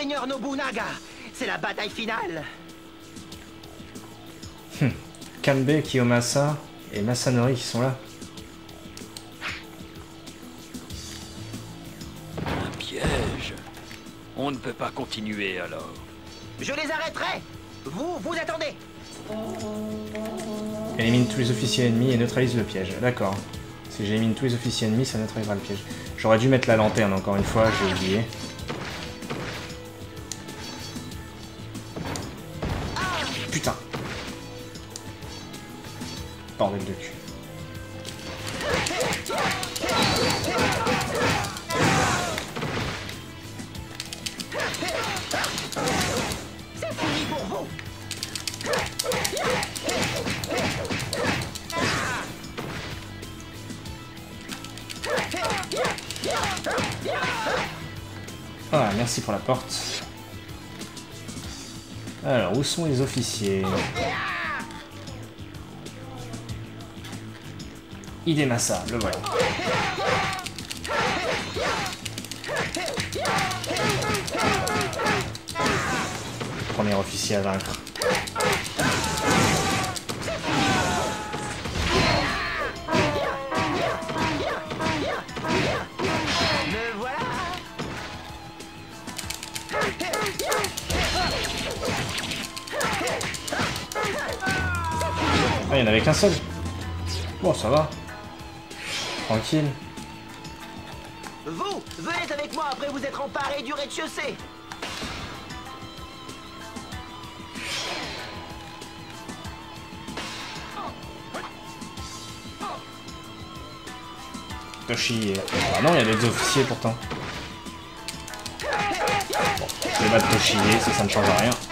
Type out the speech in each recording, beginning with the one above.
Seigneur Nobunaga. C'est la bataille finale. Kanbei, Kiyomasa et Masanori qui sont là. Un piège. On ne peut pas continuer alors. Je les arrêterai. Vous, vous attendez. Élimine tous les officiers ennemis et neutralise le piège. D'accord. Si j'élimine tous les officiers ennemis, ça neutralisera le piège. J'aurais dû mettre la lanterne encore une fois, j'ai oublié. Merci pour la porte. Alors, où sont les officiers? Hidemasa, le voilà. Premier officier à vaincre. Il y en avait qu'un seul. Bon, ça va. Tranquille. Vous, venez avec moi après vous être emparé du rez-de-chaussée. Toshi. Ah non, il y avait des officiers pourtant. Bon, je vais battre Toshiye, ça, ça ne change rien.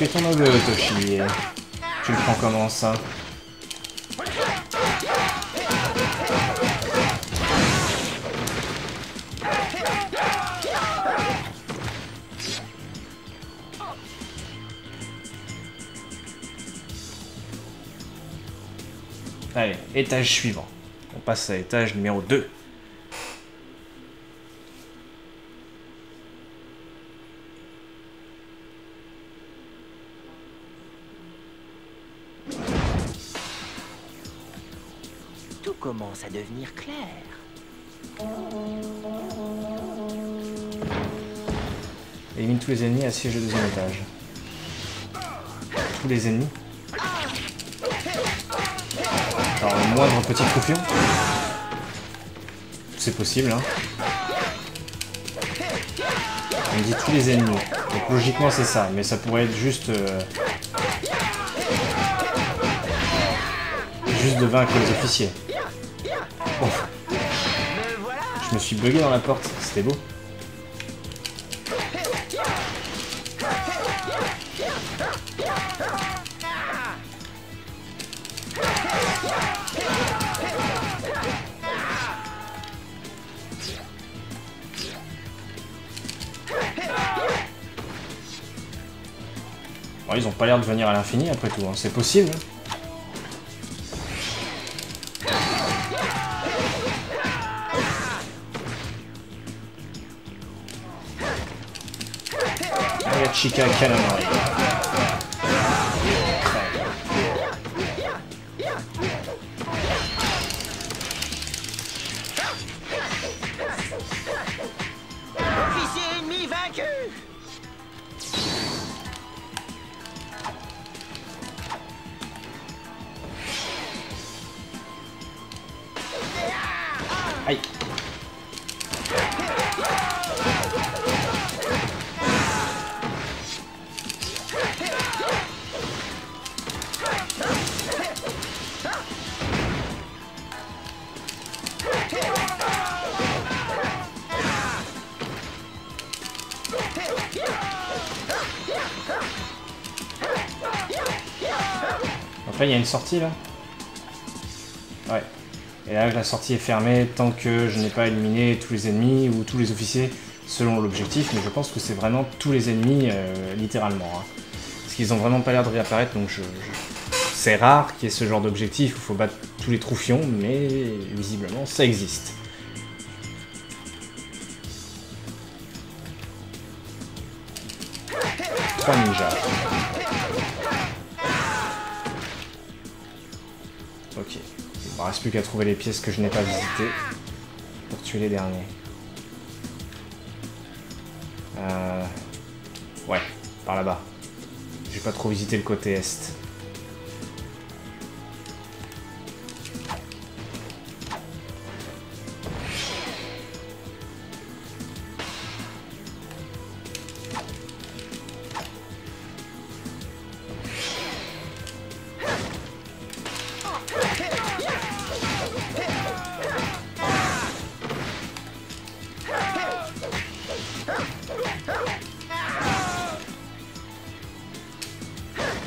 J'ai tué ton neveu, Toshiye. Tu le prends comment ça Allez, étage suivant. On passe à l'étage numéro 2. Commence à devenir clair. Élimine tous les ennemis à siège au deuxième étage. Tous les ennemis Alors, le moindre petit croupion C'est possible, hein On dit tous les ennemis. Donc logiquement c'est ça, mais ça pourrait être juste... euh, Juste de vaincre les officiers. Suis bugué dans la porte, c'était beau. Ils ont pas l'air de venir à l'infini après tout, hein. c'est possible. Ayachika Kalamari. Officier ennemi vaincu. Aïe. Il y a une sortie, là Ouais. Et là, la sortie est fermée tant que je n'ai pas éliminé tous les ennemis ou tous les officiers selon l'objectif, mais je pense que c'est vraiment tous les ennemis, euh, littéralement. Hein. Parce qu'ils ont vraiment pas l'air de réapparaître, donc je... c'est rare qu'il y ait ce genre d'objectif où il faut battre tous les troufions, mais visiblement, ça existe. Trois ninjas. Il ne reste plus qu'à trouver les pièces que je n'ai pas visitées pour tuer les derniers. Euh... Ouais, par là-bas. J'ai pas trop visité le côté est.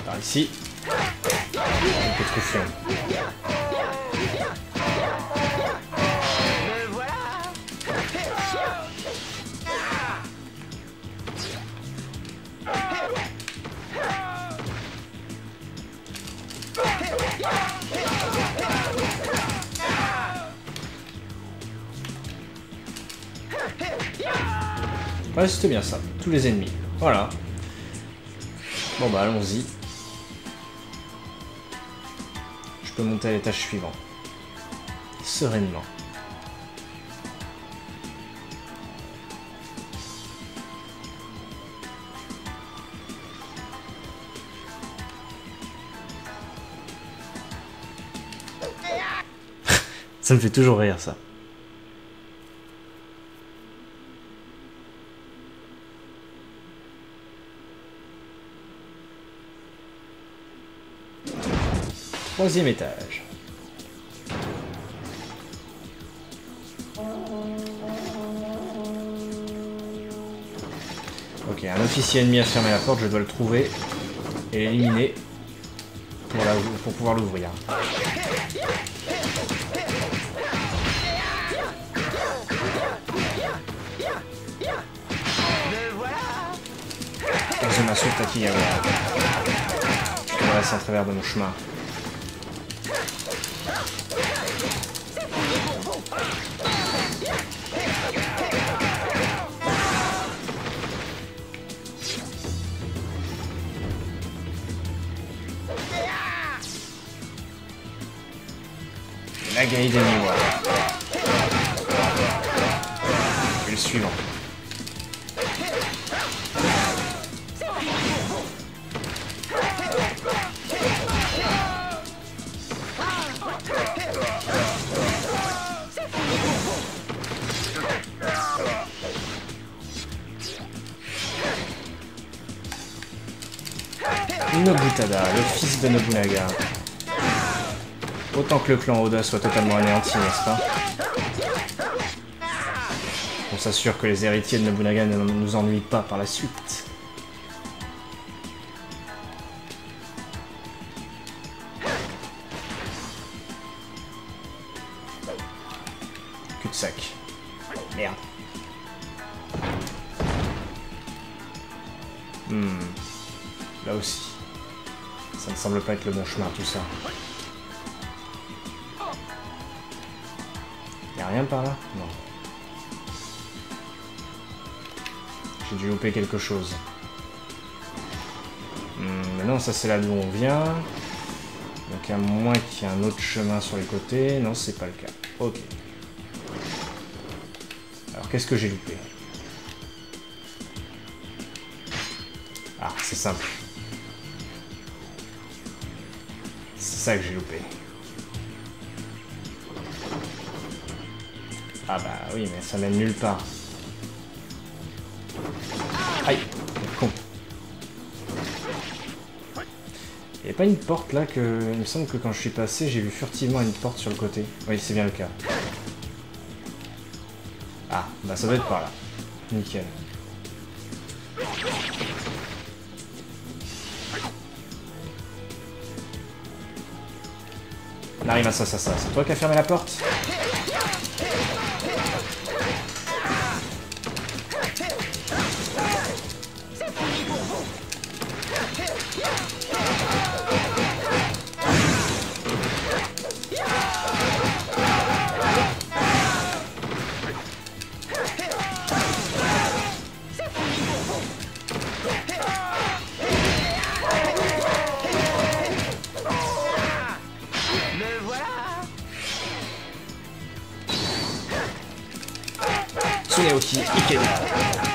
Par ici. Un peu trop voilà Ouais, c'était bien ça. Tous les ennemis. Voilà. Bon bah allons-y. Monter à l'étage suivant. Sereinement. ça me fait toujours rire ça. Troisième étage. Ok, un officier ennemi a fermé la porte, je dois le trouver et l'éliminer pour, pour pouvoir l'ouvrir. Me voilà Zuma Takigawa. Je te laisse en travers de mon chemin. Le suivant. Nobutada, le fils de Nobunaga. Autant que le clan Oda soit totalement anéanti, n'est-ce pas On s'assure que les héritiers de Nobunaga ne nous ennuient pas par la suite. Cul-de-sac. Merde. Hmm. Là aussi. Ça ne semble pas être le bon chemin tout ça. Rien par là Non. J'ai dû louper quelque chose. Mais non, ça c'est là d'où on vient. Donc à moins qu'il y ait un autre chemin sur les côtés. Non, c'est pas le cas. Ok. Alors qu'est-ce que j'ai loupé? Ah, c'est simple. C'est ça que j'ai loupé. Ah bah oui, mais ça mène nulle part. Aïe, con. Il n'y a pas une porte là que... Il me semble que quand je suis passé, j'ai vu furtivement une porte sur le côté. Oui, c'est bien le cas. Ah, bah ça doit être par là. Nickel. Narima ça, ça, ça. C'est toi qui as fermé la porte? Tsuneoki Ikeda.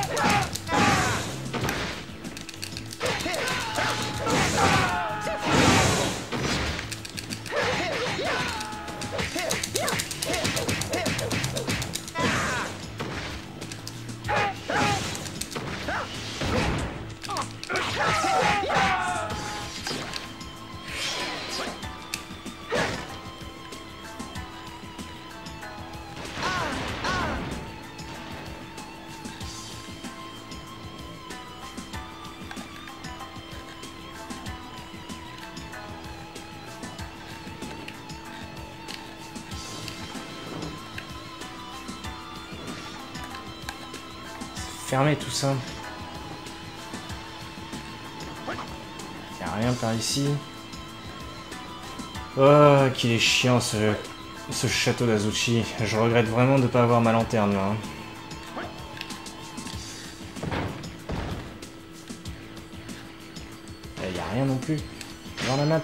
Tout ça. Y a rien par ici. Oh, qu'il est chiant ce, ce château d'Azuchi. Je regrette vraiment de pas avoir ma lanterne là. hein. Et y a rien non plus. Dans la map.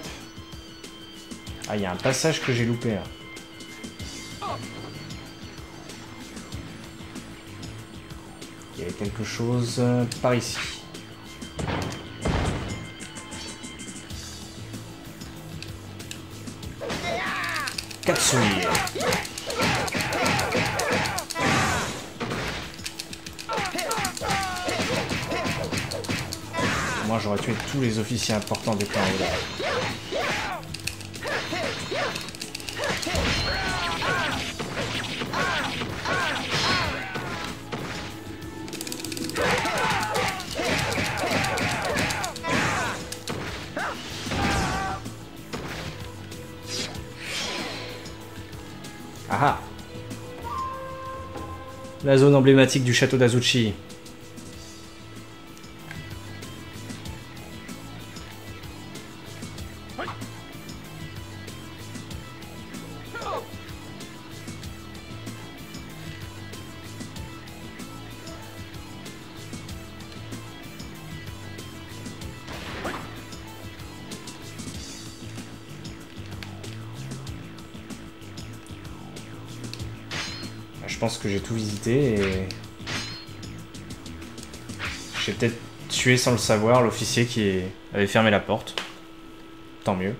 Ah, il y a un passage que j'ai loupé. Quelque chose euh, par ici. Katsui. Moi j'aurais tué tous les officiers importants des plans La zone emblématique du château d'Azuchi. Tout visité et... J'ai peut-être tué sans le savoir l'officier qui avait fermé la porte. Tant mieux.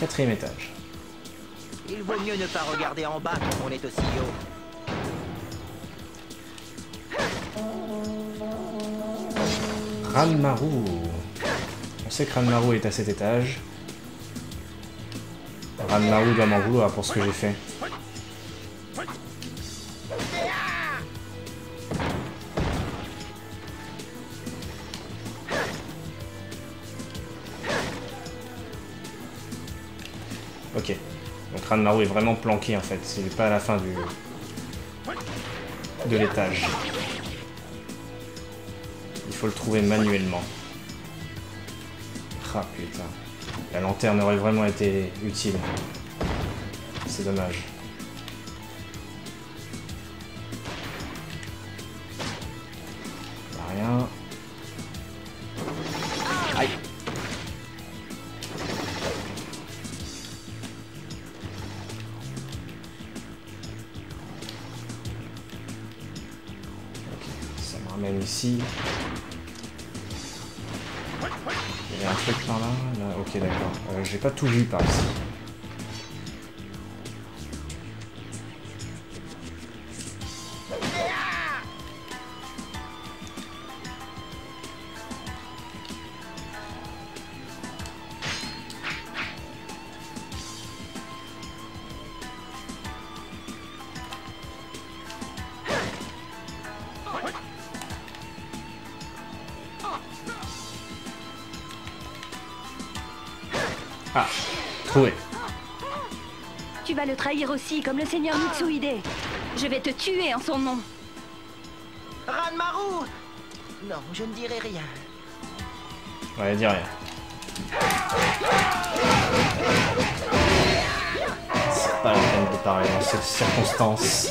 Quatrième étage. Il vaut mieux ne pas regarder en bas quand on est aussi haut. Ranmaru. On sait que Ranmaru est à cet étage. Ranmaru doit m'en vouloir pour ce que j'ai fait. Ok. Donc Ranmaru est vraiment planqué en fait. Il n'est pas à la fin du... de l'étage. Il faut le trouver manuellement. Ah putain. La lanterne aurait vraiment été utile. C'est dommage. Pas tout vu par ici. Ah, trouvé. Tu vas le trahir aussi, comme le seigneur Mitsuhide. Je vais te tuer en son nom. Ranmaru Non, je ne dirai rien. Ouais, dis rien. C'est pas la peine de parler dans cette circonstance.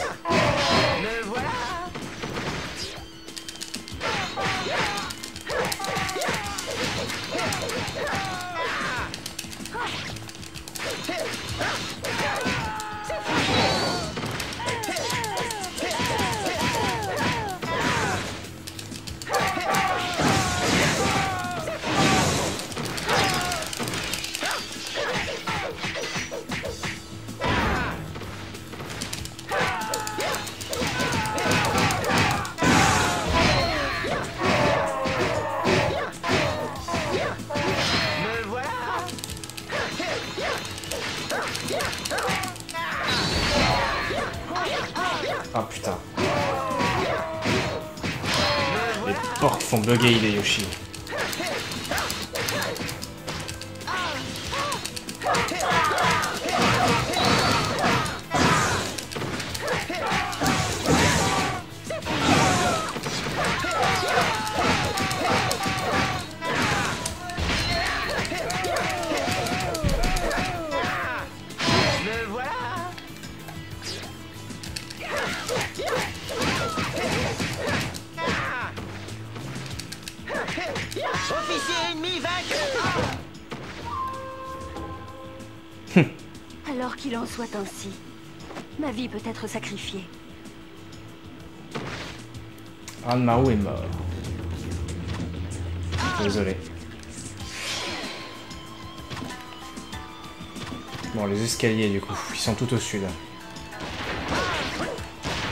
Soit ainsi. Ma vie peut être sacrifiée. Ranmaru est mort. Désolé. Bon, les escaliers, du coup, ils sont tout au sud.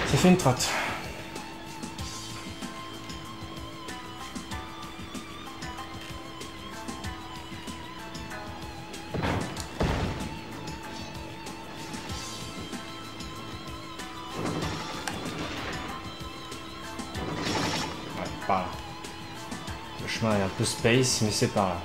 Ça fait une trotte. Par là. Le chemin est un peu space, mais c'est par là.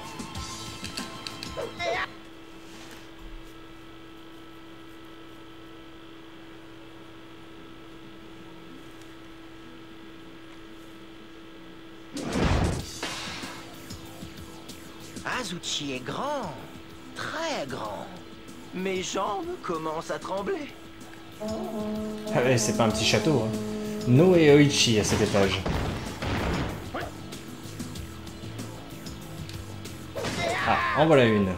Azuchi est grand, très grand. Mes jambes commencent à trembler. Ah ouais, c'est pas un petit château. Hein. Noe Oichi à cet étage. En voilà une.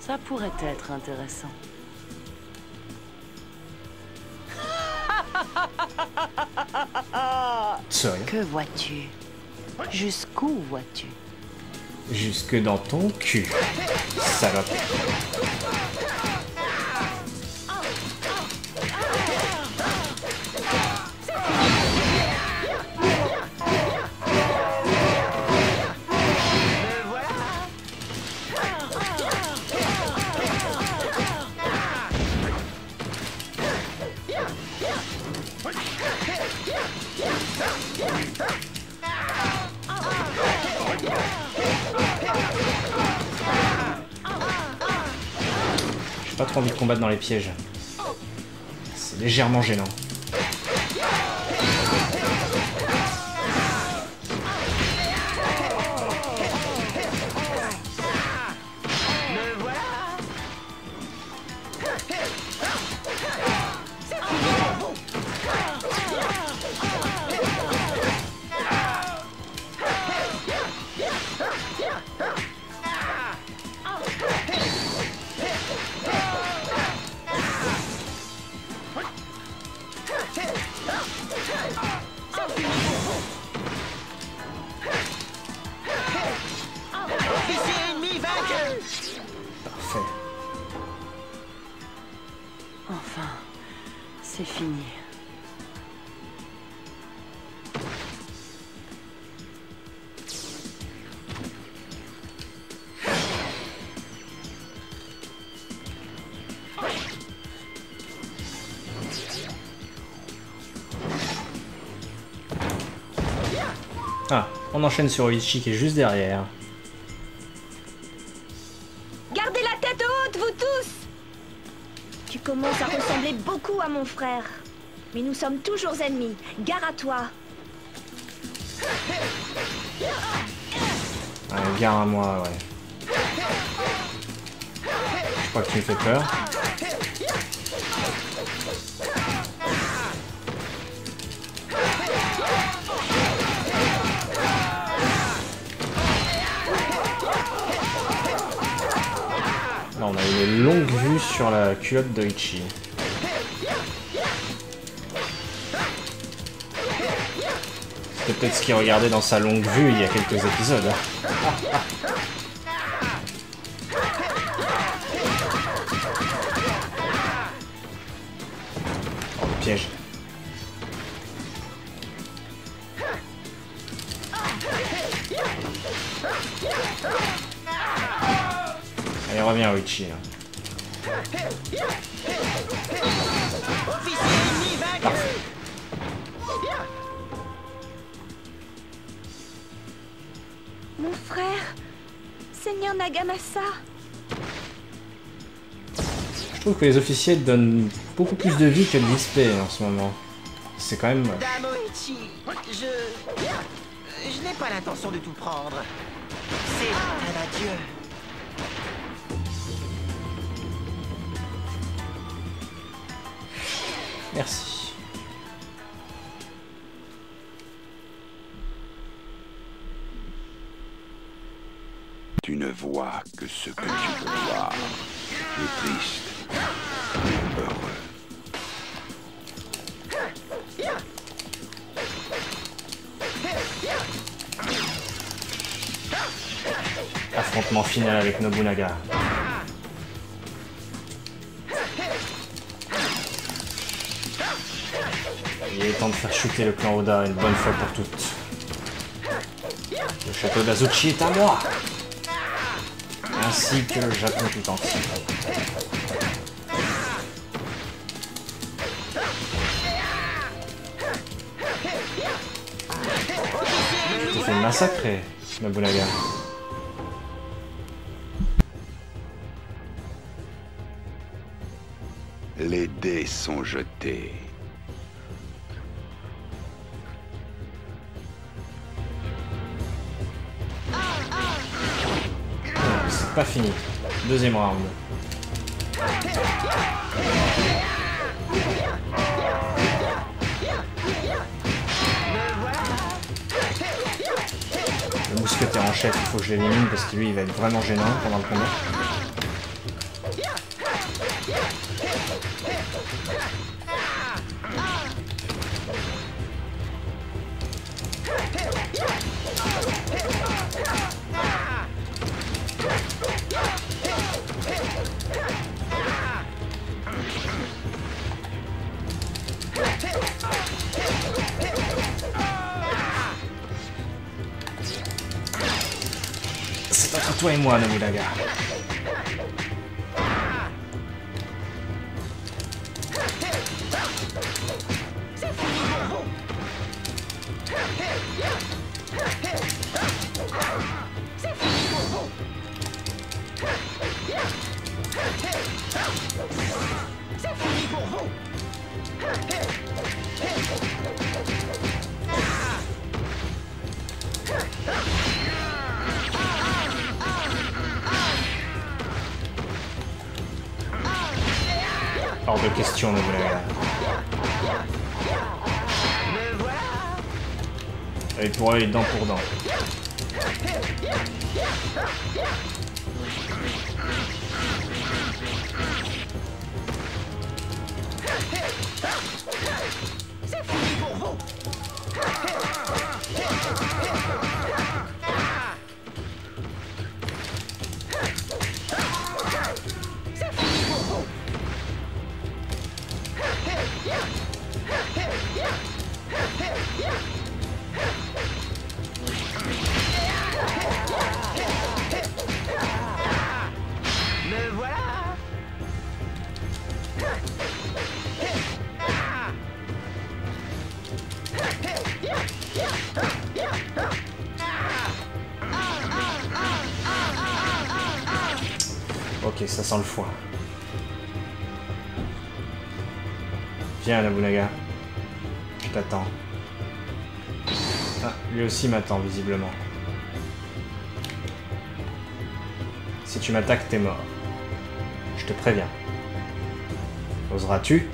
Ça pourrait être intéressant. Que vois-tu? Jusqu'où vois-tu? Jusque dans ton cul. Salope. Pas trop envie de combattre dans les pièges. C'est légèrement gênant. Ah, on enchaîne sur Oichi qui est juste derrière. Gardez la tête haute, vous tous Tu commences à ressembler beaucoup à mon frère. Mais nous sommes toujours ennemis. Gare à toi. Ouais, gare à moi, ouais. Je crois que tu me fais peur. On a une longue vue sur la culotte de Ichi. C'est peut-être ce qu'il regardait dans sa longue vue il y a quelques épisodes. Oh, piège. Reviens, vaincu Mon frère, Seigneur Nagamasa. Je trouve que les officiers donnent beaucoup plus de vie que de l'XP en ce moment. C'est quand même... Damoichi, je... Je n'ai pas l'intention de tout prendre. C'est un adieu. Merci. Tu ne vois que ce que tu peux voir. Tu es triste. Heureux. Affrontement final avec Nobunaga. Il est temps de faire chuter le clan Oda une bonne fois pour toutes. Le château d'Azuchi est à moi Ainsi que le Japon tout entier. Tu fait massacrer, Nobunaga. Les dés sont jetés. Pas fini. Deuxième round. Le mousquetaire en chef, il faut que je l'élimine parce que lui, il va être vraiment gênant pendant le combat. C'est entre toi et moi, Nobunaga. Hors de question, Nobunaga. Allez pour œil, dent pour dent. Ok, ça sent le foin. Viens, Nobunaga. Je t'attends. Ah, lui aussi m'attend, visiblement. Si tu m'attaques, t'es mort. Je te préviens. Oseras-tu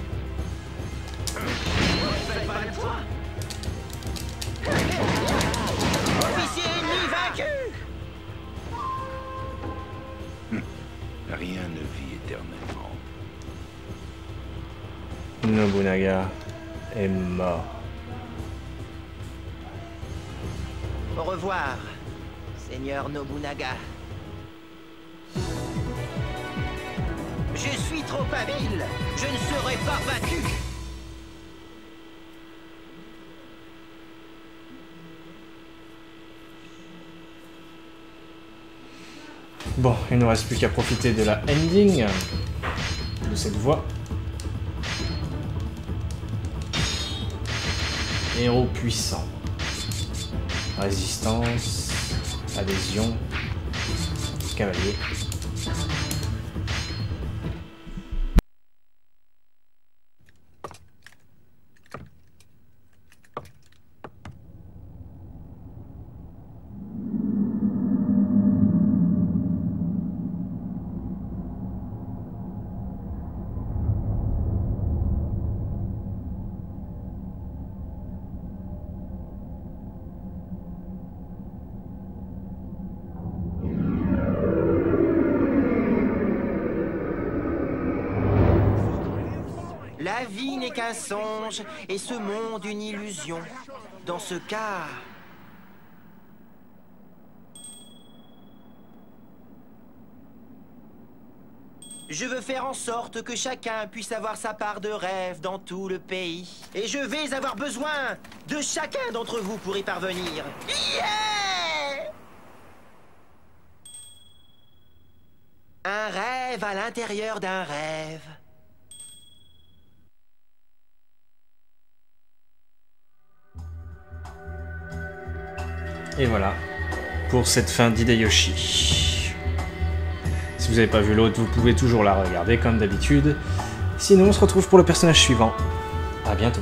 Nobunaga est mort. Au revoir, Seigneur Nobunaga. Je suis trop habile. Je ne serai pas vaincu. Bon, il ne nous reste plus qu'à profiter de la ending de cette voie. Héros puissant. Résistance. Adhésion. Cavalier. La vie n'est qu'un songe et ce monde une illusion. Dans ce cas... Je veux faire en sorte que chacun puisse avoir sa part de rêve dans tout le pays. Et je vais avoir besoin de chacun d'entre vous pour y parvenir. Yeah Un rêve à l'intérieur d'un rêve. Et voilà, pour cette fin d'Hideyoshi. Si vous n'avez pas vu l'autre, vous pouvez toujours la regarder comme d'habitude. Sinon, on se retrouve pour le personnage suivant. À bientôt.